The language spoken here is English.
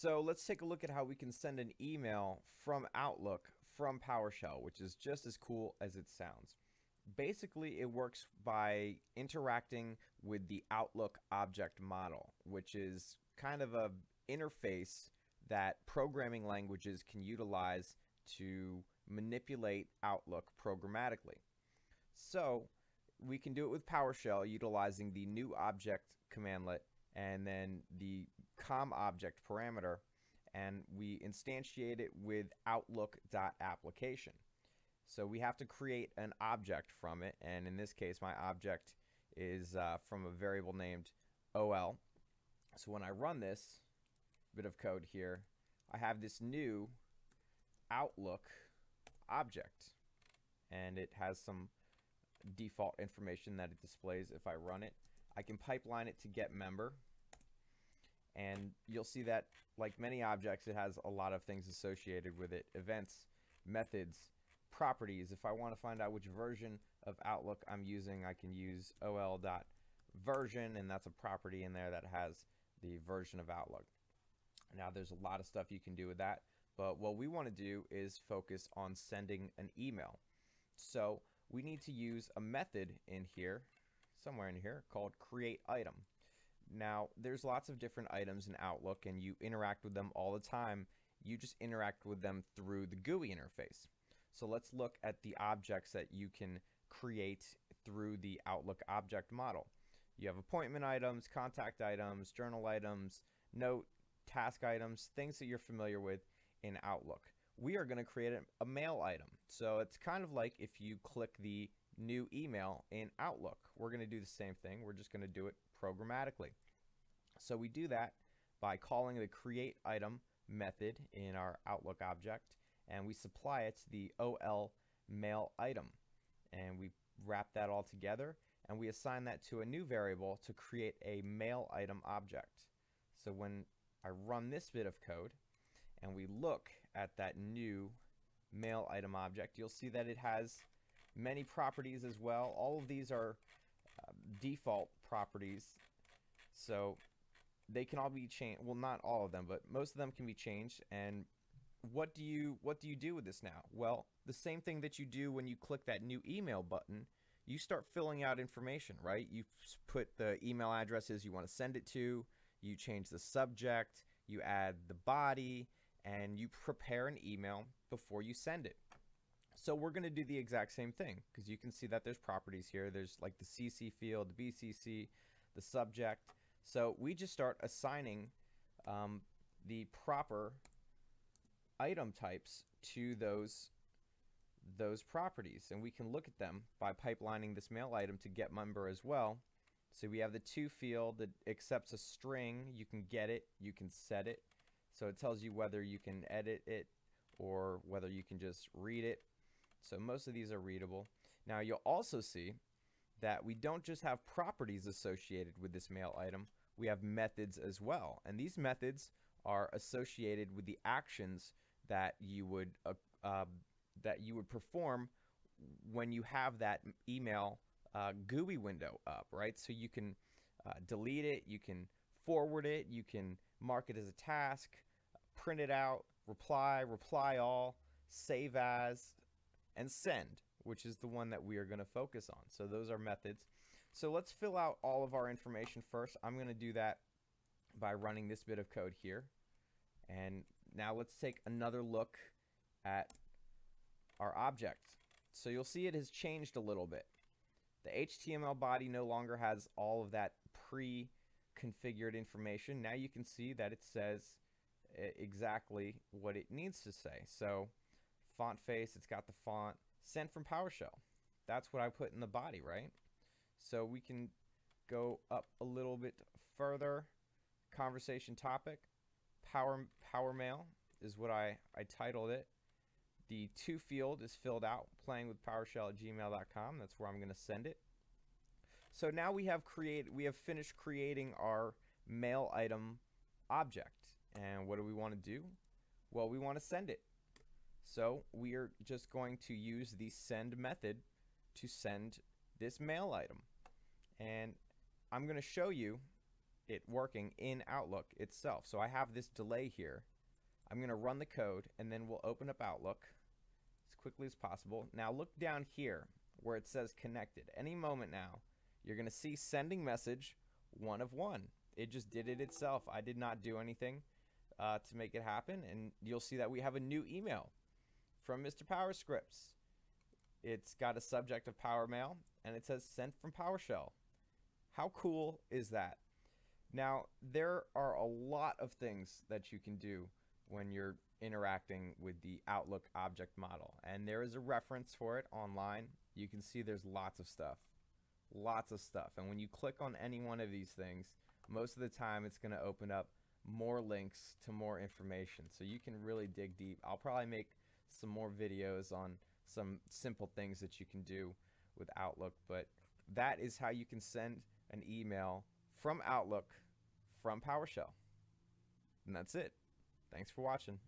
So let's take a look at how we can send an email from Outlook from PowerShell, which is just as cool as it sounds. Basically, it works by interacting with the Outlook object model, which is kind of a interface that programming languages can utilize to manipulate Outlook programmatically. So we can do it with PowerShell utilizing the new object commandlet and then the com object parameter and we instantiate it with outlook.application. So we have to create an object from it and in this case my object is uh, from a variable named OL. So when I run this bit of code here I have this new Outlook object and it has some default information that it displays if I run it. I can pipeline it to get member. And you'll see that like many objects it has a lot of things associated with it. Events methods properties. If I want to find out which version of Outlook I'm using I can use ol.version and that's a property in there that has the version of Outlook. Now there's a lot of stuff you can do with that but what we want to do is focus on sending an email. So we need to use a method in here somewhere in here called create item now, there's lots of different items in Outlook and you interact with them all the time. You just interact with them through the GUI interface. So let's look at the objects that you can create through the Outlook object model. You have appointment items, contact items, journal items, note, task items, things that you're familiar with in Outlook. We are going to create a, mail item. So it's kind of like if you click the new email in Outlook. We're going to do the same thing. We're just going to do it programmatically. So we do that by calling the create item method in our Outlook object and we supply it the OL mail item and we wrap that all together and we assign that to a new variable to create a mail item object. So when I run this bit of code and we look at that new mail item object, you'll see that it has many properties as well. All of these are uh, default properties. So they can all be changed. Well, not all of them, but most of them can be changed. And what do you what do you do with this now? Well, the same thing that you do when you click that new email button. You start filling out information, right? You put the email addresses you want to send it to. You change the subject. You add the body, and you prepare an email before you send it. So we're going to do the exact same thing because you can see that there's properties here. There's like the CC field, the BCC, the subject. So we just start assigning um, the proper item types to those those properties. And we can look at them by pipelining this mail item to get member as well. So we have the to field that accepts a string. You can get it. You can set it. So it tells you whether you can edit it or whether you can just read it so most of these are readable now you'll also see that we don't just have properties associated with this mail item, we have methods as well. And these methods are associated with the actions that you would uh, uh, that you would perform when you have that email uh, GUI window up, right? So you can uh, delete it, you can forward it, you can mark it as a task, print it out, reply, reply all, save as, and send which is the one that we are going to focus on. So those are methods. So let's fill out all of our information first. I'm going to do that by running this bit of code here. And now let's take another look at our object. So you'll see it has changed a little bit. The HTML body no longer has all of that pre-configured information. Now you can see that it says eh, exactly what it needs to say. So font face, it's got the font, sent from PowerShell. That's what I put in the body, right? So we can go up a little bit further. Conversation topic, power power mail is what I, I titled it. The to field is filled out, playing with PowerShell at gmail.com. That's where I'm going to send it. So now we have create we have finished creating our mail item object. And what do we want to do? Well, we want to send it. So we are just going to use the send method to send this mail item. And I'm going to show you it working in Outlook itself. So I have this delay here. I'm going to run the code and then we'll open up Outlook as quickly as possible. Now look down here where it says connected. Any moment now, you're going to see sending message one of one. It just did it itself. I did not do anything uh, to make it happen. And you'll see that we have a new email from Mr. PowerScripts. It's got a subject of Power Mail and it says sent from PowerShell. How cool is that? Now, there are a lot of things that you can do when you're interacting with the Outlook object model. And there is a reference for it online. You can see there's lots of stuff. Lots of stuff. And when you click on any one of these things, most of the time it's going to open up more links to more information. So you can really dig deep. I'll probably make some more videos on some simple things that you can do with Outlook, but that is how you can send an email from Outlook from PowerShell. And that's it. Thanks for watching.